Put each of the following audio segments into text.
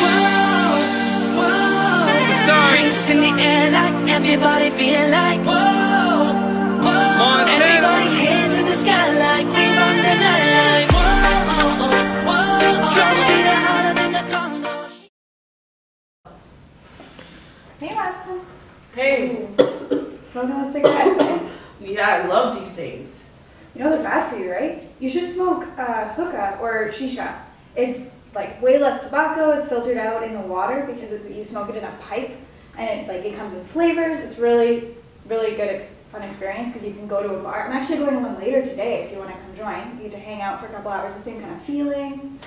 Whoa, whoa. Drinks in the air like everybody feel like whoa, whoa. Everybody hands in the sky like we run the night like whoa, whoa. Trying to be the harder than the Congo. Hey, Madison. Hey, Smoking those cigarettes, eh? yeah, I love these things. You know they're bad for you, right? You should smoke uh, hookah or shisha. It's like way less tobacco. It's filtered out in the water because it's you smoke it in a pipe, and it like it comes in flavors. It's really, really good, ex- fun experience because you can go to a bar. I'm actually going to one later today. If you want to come join, you get to hang out for a couple hours. The same kind of feeling.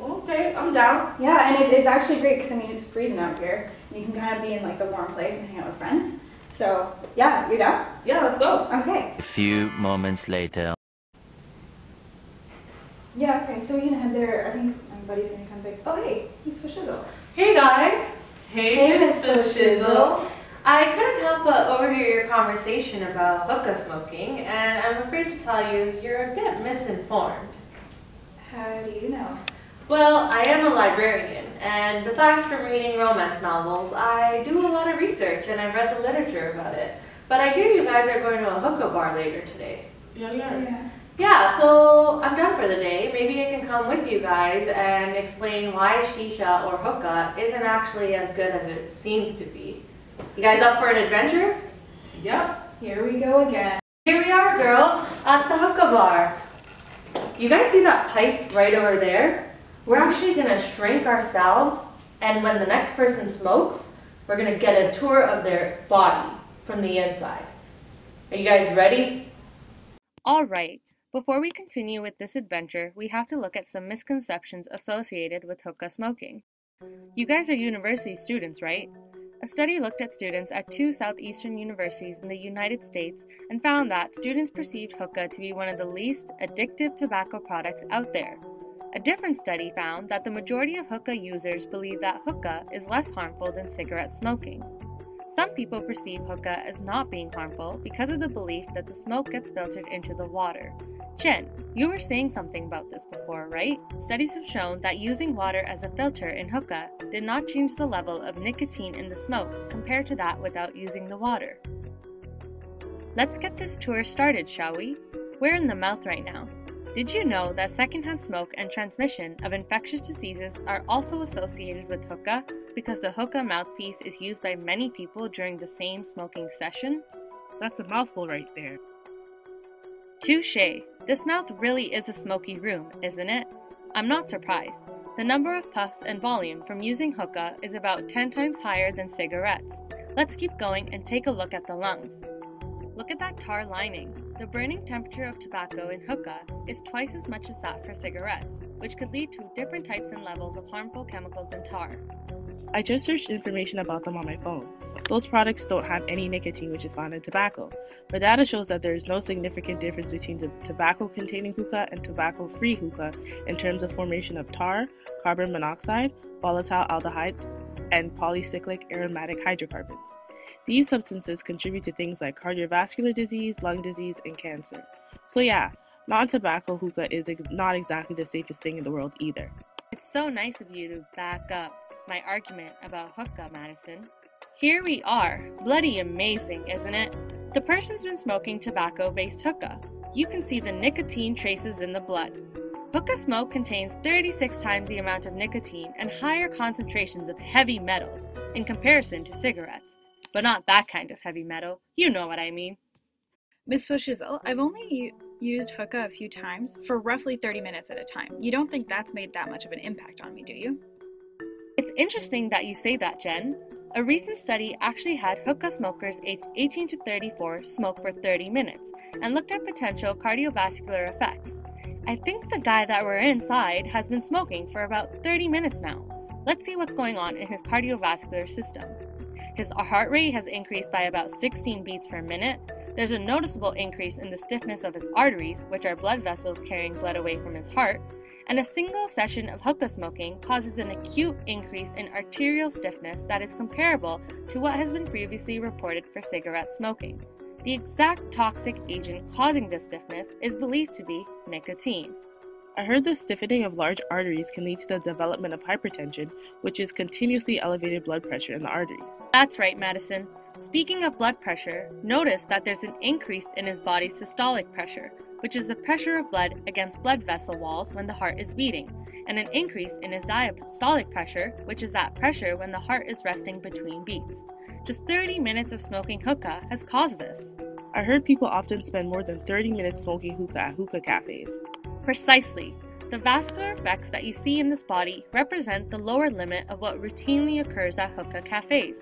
Okay, I'm down. Yeah, and it, it's actually great because I mean it's freezing out here. You can kind of be in like the warm place and hang out with friends. So yeah, you're down. Yeah, let's go. Okay. A few moments later. Yeah, okay, so we're gonna head there. I think my buddy's gonna come pick. Oh, hey, Miss Shizzle. Hey guys! Hey, Miss Shizzle. I couldn't help but overhear your conversation about hookah smoking, and I'm afraid to tell you you're a bit misinformed. How do you know? Well, I am a librarian, and besides from reading romance novels, I do a lot of research and I've read the literature about it. But I hear you guys are going to a hookah bar later today. Yeah, we are. Yeah. Yeah, so I'm done for the day. Maybe I can come with you guys and explain why shisha or hookah isn't actually as good as it seems to be. You guys up for an adventure? Yep. Here we go again. Here we are, girls, at the hookah bar. You guys see that pipe right over there? We're actually gonna shrink ourselves, and when the next person smokes, we're gonna get a tour of their body from the inside. Are you guys ready? All right, before we continue with this adventure, we have to look at some misconceptions associated with hookah smoking. You guys are university students, right? A study looked at students at two southeastern universities in the United States and found that students perceived hookah to be one of the least addictive tobacco products out there. A different study found that the majority of hookah users believe that hookah is less harmful than cigarette smoking. Some people perceive hookah as not being harmful because of the belief that the smoke gets filtered into the water. Jen, you were saying something about this before, right? Studies have shown that using water as a filter in hookah did not change the level of nicotine in the smoke compared to that without using the water. Let's get this tour started, shall we? We're in the mouth right now. Did you know that secondhand smoke and transmission of infectious diseases are also associated with hookah because the hookah mouthpiece is used by many people during the same smoking session? That's a mouthful right there. Touche! This mouth really is a smoky room, isn't it? I'm not surprised. The number of puffs and volume from using hookah is about 10 times higher than cigarettes. Let's keep going and take a look at the lungs. Look at that tar lining. The burning temperature of tobacco in hookah is twice as much as that for cigarettes, which could lead to different types and levels of harmful chemicals in tar. I just searched information about them on my phone. Those products don't have any nicotine, which is found in tobacco. But data shows that there is no significant difference between the tobacco containing hookah and tobacco free hookah in terms of formation of tar, carbon monoxide, volatile aldehyde, and polycyclic aromatic hydrocarbons. These substances contribute to things like cardiovascular disease, lung disease, and cancer. So, yeah, non tobacco hookah is ex- not exactly the safest thing in the world either. It's so nice of you to back up my argument about hookah, Madison. Here we are. Bloody amazing, isn't it? The person's been smoking tobacco based hookah. You can see the nicotine traces in the blood. Hookah smoke contains 36 times the amount of nicotine and higher concentrations of heavy metals in comparison to cigarettes. But not that kind of heavy metal. You know what I mean. Miss Fo Shizzle, I've only used hookah a few times for roughly 30 minutes at a time. You don't think that's made that much of an impact on me, do you? Interesting that you say that, Jen. A recent study actually had hookah smokers aged 18 to 34 smoke for 30 minutes and looked at potential cardiovascular effects. I think the guy that we're inside has been smoking for about 30 minutes now. Let's see what's going on in his cardiovascular system. His heart rate has increased by about 16 beats per minute. There's a noticeable increase in the stiffness of his arteries, which are blood vessels carrying blood away from his heart, and a single session of hookah smoking causes an acute increase in arterial stiffness that is comparable to what has been previously reported for cigarette smoking. The exact toxic agent causing this stiffness is believed to be nicotine. I heard the stiffening of large arteries can lead to the development of hypertension, which is continuously elevated blood pressure in the arteries. That's right, Madison. Speaking of blood pressure, notice that there's an increase in his body's systolic pressure, which is the pressure of blood against blood vessel walls when the heart is beating, and an increase in his diastolic pressure, which is that pressure when the heart is resting between beats. Just 30 minutes of smoking hookah has caused this. I heard people often spend more than 30 minutes smoking hookah at hookah cafes. Precisely. The vascular effects that you see in this body represent the lower limit of what routinely occurs at hookah cafes.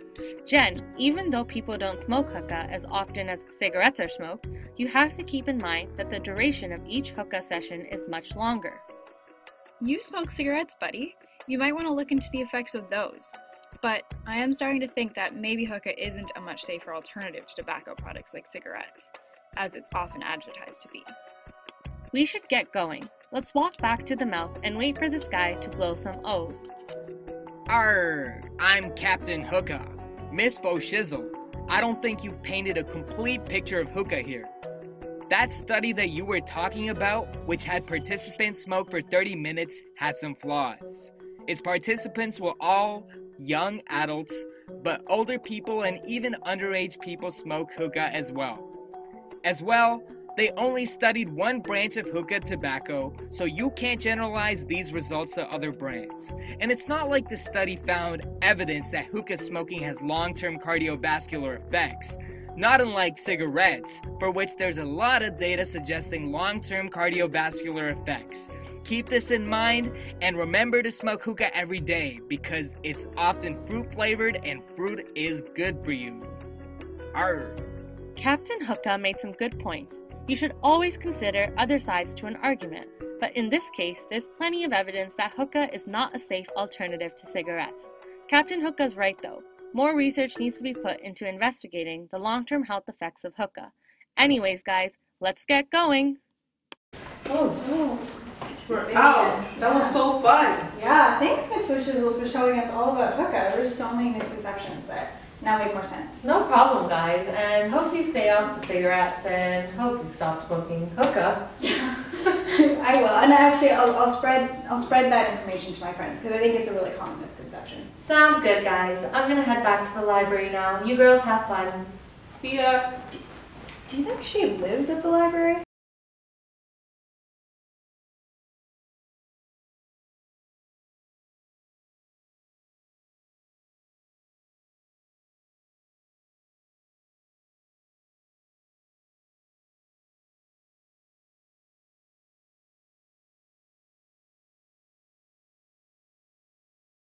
Jen, even though people don't smoke hookah as often as cigarettes are smoked, you have to keep in mind that the duration of each hookah session is much longer. You smoke cigarettes, buddy. You might want to look into the effects of those. But I am starting to think that maybe hookah isn't a much safer alternative to tobacco products like cigarettes, as it's often advertised to be. We should get going. Let's walk back to the mouth and wait for this guy to blow some O's. Arr, I'm Captain Hookah. Miss Fo Shizzle, I don't think you've painted a complete picture of hookah here. That study that you were talking about, which had participants smoke for 30 minutes, had some flaws. Its participants were all young adults, but older people and even underage people smoke hookah as well. As well, they only studied one branch of hookah tobacco, so you can't generalize these results to other brands. And it's not like the study found evidence that hookah smoking has long term cardiovascular effects, not unlike cigarettes, for which there's a lot of data suggesting long term cardiovascular effects. Keep this in mind and remember to smoke hookah every day because it's often fruit flavored and fruit is good for you. Arr. Captain Hookah made some good points. You should always consider other sides to an argument, but in this case, there's plenty of evidence that hookah is not a safe alternative to cigarettes. Captain Hookah's right though. More research needs to be put into investigating the long term health effects of hookah. Anyways, guys, let's get going. Oh, wow, that was so fun. Yeah, thanks, Miss Fo Shizzle, for showing us all about hookah. There's so many misconceptions that now make more sense. No problem, guys, and hope you stay off the cigarettes and hope you stop smoking hookah. I will, and actually, I'll, I'll spread I'll spread that information to my friends because I think it's a really common misconception. Sounds good, guys. I'm gonna head back to the library now. You girls have fun. See ya. Do you think she lives at the library?